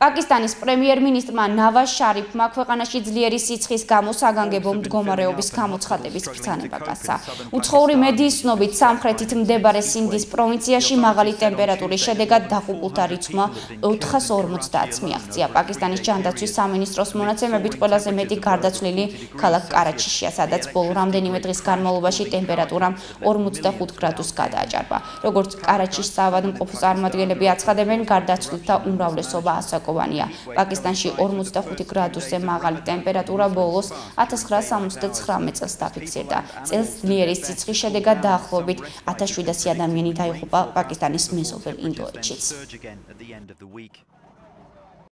პაკისტანის პრემიერ-მინისტრმა ნავაზ შარიფმა ქვეყანაში ძლიერი სიცხის გამო საგანგებო მდგომარეობის გამოცხადების ბრძანება გასცა. უცხოური მედიის ცნობით, სამხრეთით მდებარე სინდის პროვინციაში მაღალი ტემპერატურის შედეგად დაღუპულთა რიცხვმა 450-ს მიაღწია. პაკისტანის ჯანდაცვის სამინისტროს მონაცემებით, ყველაზე მეტი გარდაცვლილი ქალაქ კარაჩიშია, სადაც ბოლო რამდენიმე დღის განმავლობაში ტემპერატურა 45 გრადუსს გადააჭარბა. როგორც კარაჩიშის საავადმყოფოს წარმომადგენლები აცხადებენ, გარდაცვლილთა უმრავლესობა ასაკ საკოვანია. პაკისტანში 45 გრადუსზე მაღალი ტემპერატურა ბოლოს 1979 წელს დაფიქსირდა. წელს ძლიერი სიცხის შედეგად დაახლოებით 1700 ადამიანი დაიღუპა პაკისტანის მეზობელ ინდოეთშიც.